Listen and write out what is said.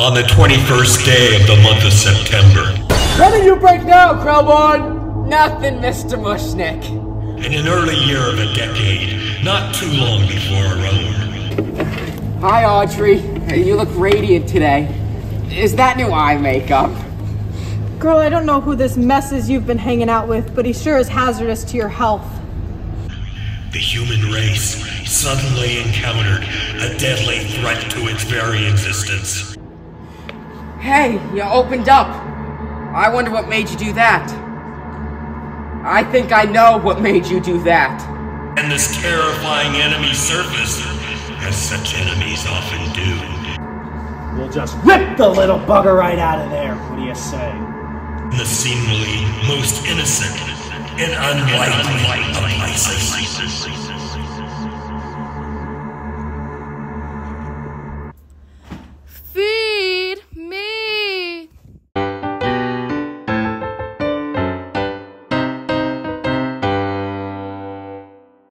On the 21st day of the month of September, What did you break now, Krelborn? Nothing, Mr. Mushnik. in an early year of a decade, not too long before our own, Hi, Audrey. You look radiant today. Is that new eye makeup? Girl, I don't know who this mess is you've been hanging out with, but he sure is hazardous to your health. the human race suddenly encountered a deadly threat to its very existence. Hey, you opened up. I wonder what made you do that. I think I know what made you do that. And this terrifying enemy surfaced, as such enemies often do. We'll just rip the little bugger right out of there. What do you say? in the seemingly most innocent and unlikely of places.